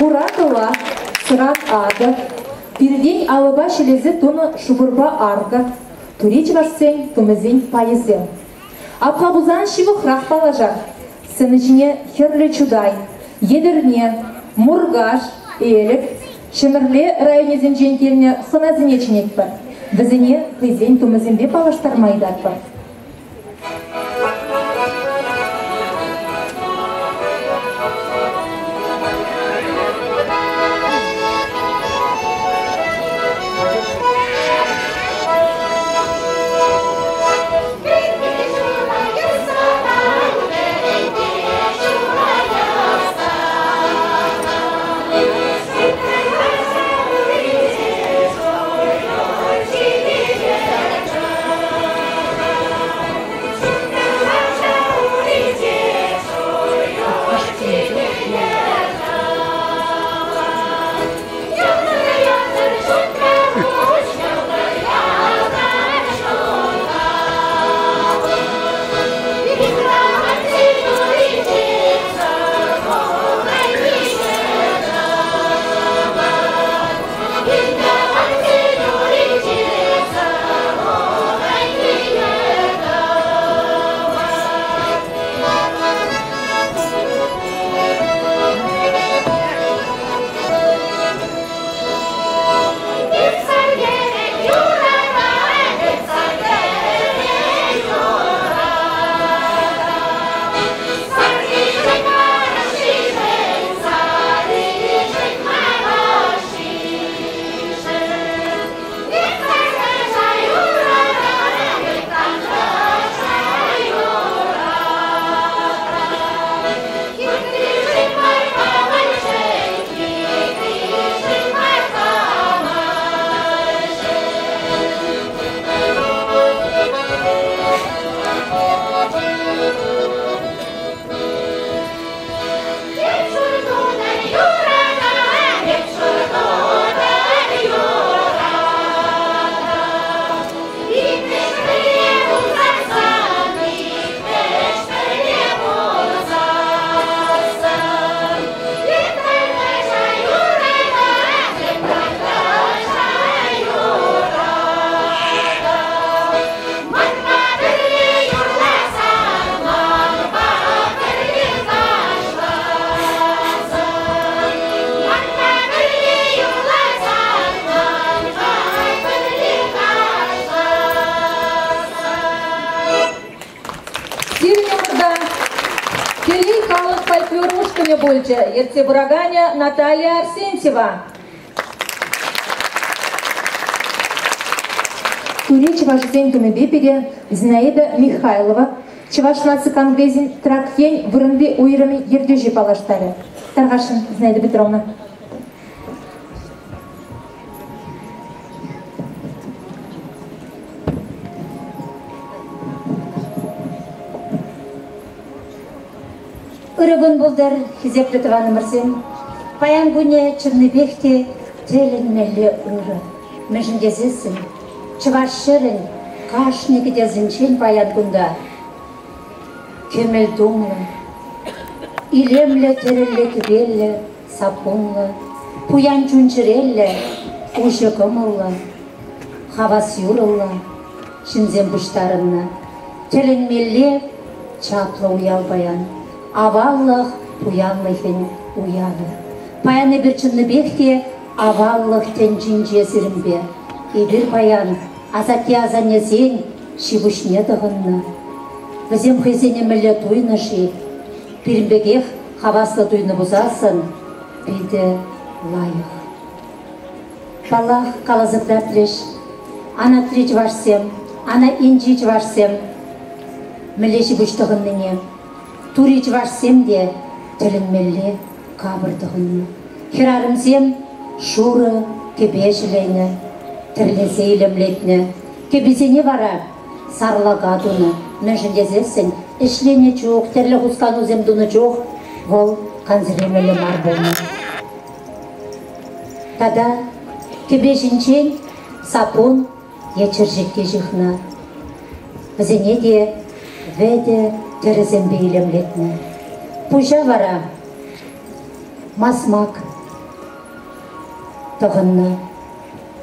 Куратова сырат ады. Пирдень алыба шелезі туны шубырба арғы. Туреч барсен тумызен пайызы. Апхабузан шивы храх балажа. Сынычне херлі чудай. Едірне, мургаш, елік, Шымірле районезен женкеліне хыназіне чінек бар. Бізіне қызен тумызенбе палаштармайдат бар. bo'yicha Erteburaganya Наталья Арсентьева. Туре Чевашсен Тумебипеде Зинаида Михайлова, Чевашласы Конгрезин Тракхень Вырынды Уирами Ердежи Палаштаре. Таргашин Зинаида Петровна. Үрігін бұлдар хизеплі тұғаны мұрсен, паян күне чымны бекте телін мәлі ұры. Мәжіндезесін, чываш шырын, қашны кедезінчен паян күнда. Кемел думлы, илемлі терілі кібелі, сапунлы, пуян чүнчірелі, ұшы кымылы, хавас юрылы, шинзен бұштарынна. Телін мелле, чаплы баян. Аваллық пуянлығын уяны. Паяны бір чынны бекте аваллық тенжин жезірімбе. Ибір паян азатте азане зен шибушне дығынны. Бізем хызене мүлі туйны жи. Пирімбегех хаваслы туйны бұзасын. Биді лайық. Балах қалазыптар треш. Ана трич варсем, ана инжич варсем. Мүлі жибуштығынныне. Турич варсем де тілінмелі кабырдығыны. Херарымсем шуры кебешілейні, тірлесе илемлетні. Кебесене вара сарлагадуны, мүжіндезесін, ішлене жоқ, тірлі құскану земдуны жоқ, ол канзіремелі мар болны. Тада кебешінчен сапун ечіржекте жихна. Бізіне де веде терезен бейлемлетні. Пужа вара масмак тығынны.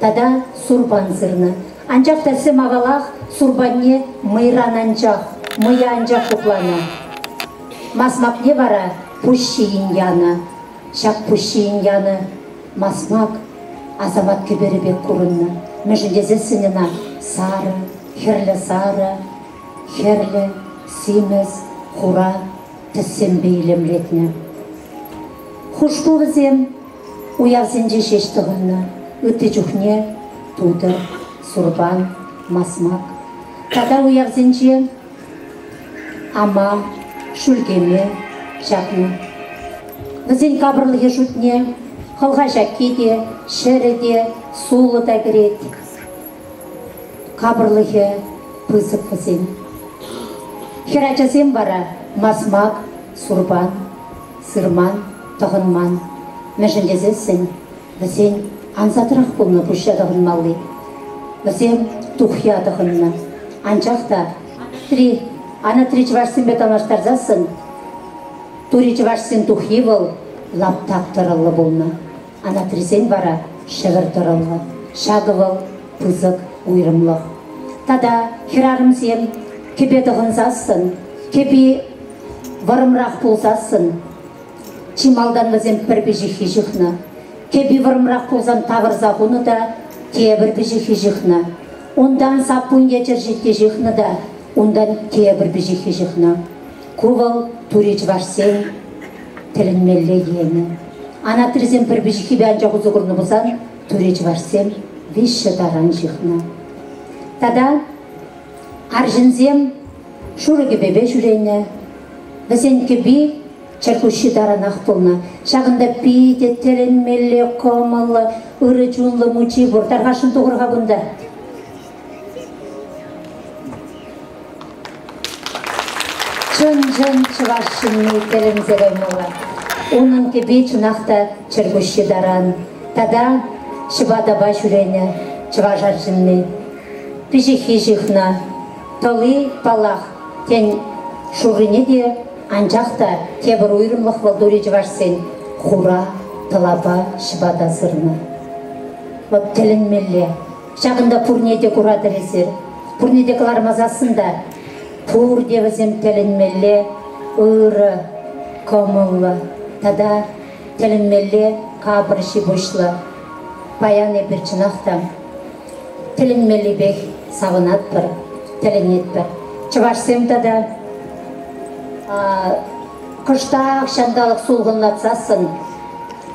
Тада сурбан зырны. Анчақ тәсім ағалақ сурбанне мыйран анчақ, мыя анчақ құплана. Масмак не бара пущиин яны. Шак пущиин яны. Масмак азамат кеберебек курынны. Межіндезе сынына сары, херлі сары, херлі, симес, хура, тіссен бейлемлетні. Хушпу візем, уявзенже шештіғынны, үті жүхне, туды, сурбан, масмак. Тада уявзенже ама, шүлгеме, жақны. Візен кабырлығы жүтне, қылға жәкке де, шәрі де, сулы да кірет. Візен. Херачасем бара масмак, сурбан, сырман, тығынман. Мәжіндезесін, візен анзатырақ бұлны бұшадығын малы. Візен тухядығынны. Анчақта три, ана три чвашсын бетанаштарзасын, тури чвашсын тухи бол, лаптақ тұрылы бұлны. Ана тризен бара шығыр тұрылы, шагывыл, пызық, уйрымлық. Тада хирарым сен кебедығын засын, кеби варымрақ болсасын, чималдан візен бір бежихи жихна. Кеби варымрақ болсан тавыр зағуны да, те бір бежихи. Ондан сапун ечер жетке жихна да, ондан те бір бежихи жихна. Кувал турич варсен, мелле ені. Ана тризен бір бежихи бән жағу зұғырны бұзан, турич варсен, виші даран жихна. Тада аржынзем шурыге бебе жүрені, Візен кеби чаркуши даранақ болна. Шағында пейде терен мелле комалы, ұры жунлы мучи бұр. Тарғашын тұғырға бұнда. Чын-жын чывашшынны терен зераймала. Оның кеби чунақта чаркуши даран. Тада шыбада ба жүрені чыважар жынны. Пижихи жихна, толы палах, тен шурыне де анжақта тебір уйрымлық валдури жывашсен хура, талаба, шыбада сырны. Вот тілін мелле. Шағында пурнеде курадыр есер. Пурнеде клармазасында пур девізем тілін мелле, ұры, комылы. Тада тілін мелле қабыр шибушлы. Баян епір чынақта. Тілін мелле бек сағынат бір, тілін ет бір. Чывашсем тада қыштақ шандалық сулғынлатсасын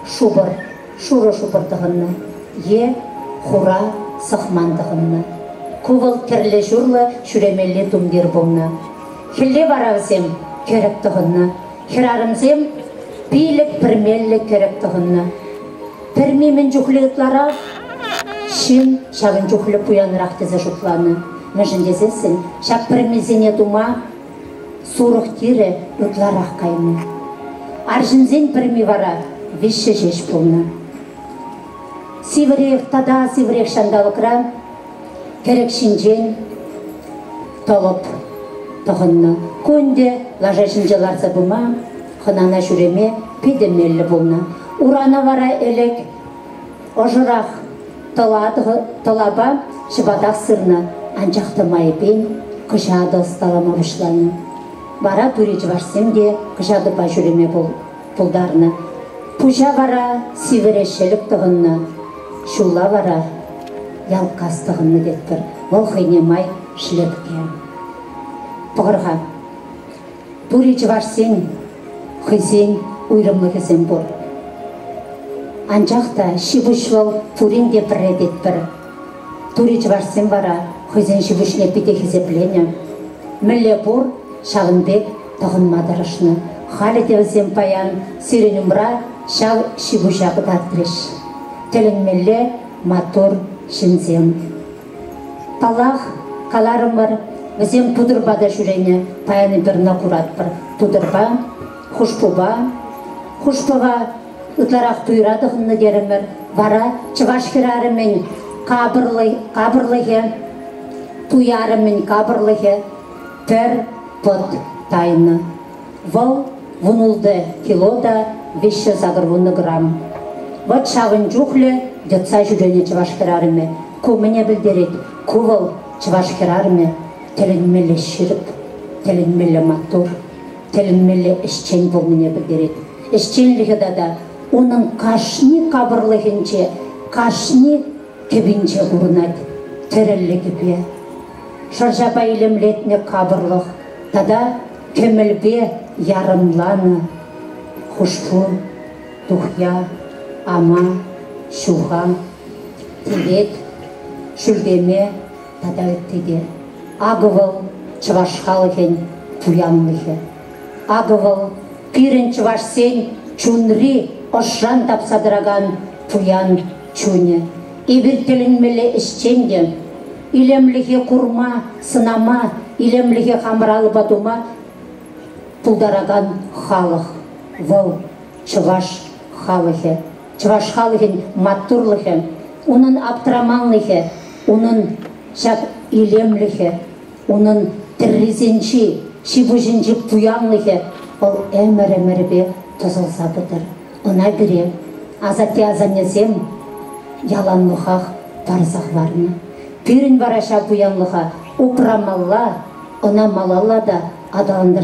шубыр, шуры шубырдығынны, е хура сықмандығынны. Кувыл кірлі жүрлі жүремелі думдер бұңны. Хілле баравзем керектігінні, хирарымзем билік пірмелі керектігінні. Пірмемен жүхлетлара шин шағын жүхлі пуянырақ тезі жұтланы. Мәжіндезесін, шақ пірмезіне дума сурық тире ұтларақ қайны. Аржынзен пірми вара виші жеш бұлны. Сивірек тада сивірек шандалықра керек шинжен толып тұғынны. Көнде лажа шинжаларса бұма, қынана жүреме педемелі бұлны. Урана вара елек ожырақ талаба шыбадақ сырны анжақты майпен кышады ұсталама бұшланы. Бара турич барсем де кышады ба жүреме бұл пулдарны. Пужа вара сиверешелік тұғынны, шула вара ялқастығынны детпір. Ол май шлепке. Тұғырға. Турич барсен, хызен, уйрымлы хызен бұр. Анжақта шибушвал турин де бір детпір. Турич барсен вара, хызен шибушне пите хизеплене. Міле бұр, шағынбек тұғын мадарышны. Халі девзем паян сиренумра шал шибушағы даттырыш. Тілінмелі матур шинзем. Талақ каларымыр, візем тудырбада жүрене паяны бірна құрат бір. Тудырба, хушпуба, хушпуға ұтларақ туйрадығынны деремір. Вара чываш хирарымен қабырлығы, туярымен қабырлығы, пір пот тайны. Вол вунулды килода 500 грамм. Вот шағын жүхлі Дятса жүрене чывашкарарыме, көміне білдерет, кувал чывашкарарыме, тілінмелі шіріп, тілінмелі матур, тілінмелі ішчен болміне білдерет. Ішченлігі да оның кашни кабырлығынче, кашни кебінче құрынат, тірілігі бе. Шаржаба илемлетне кабырлық, тада көмілбе ярымланы, хушпу, тухя, ама, шуха, тибет, шүлдеме, тада өттеде. Агывыл чывашхалыхен туянлыхе. Агывыл пирен чывашсен чунри ошжан тапсадыраган туян чуне. Ибір тілінмелі ішченген, илемліге курма, сынама, илемліге хамралы бадума пулдараган халық. Выл чываш халыхе. Чываш халыхен маттурлыхе, унын аптыраманлыхе, унын жак илемліхе, унын тіррезенчи, шибужинчи пуянлыхе, ол әмір-әмірбе тұзылса бұдыр. Она бире, азатте азанезем, барзақ варны. Пирин вараша пуянлыха, упрамалла, она малалла да адаландар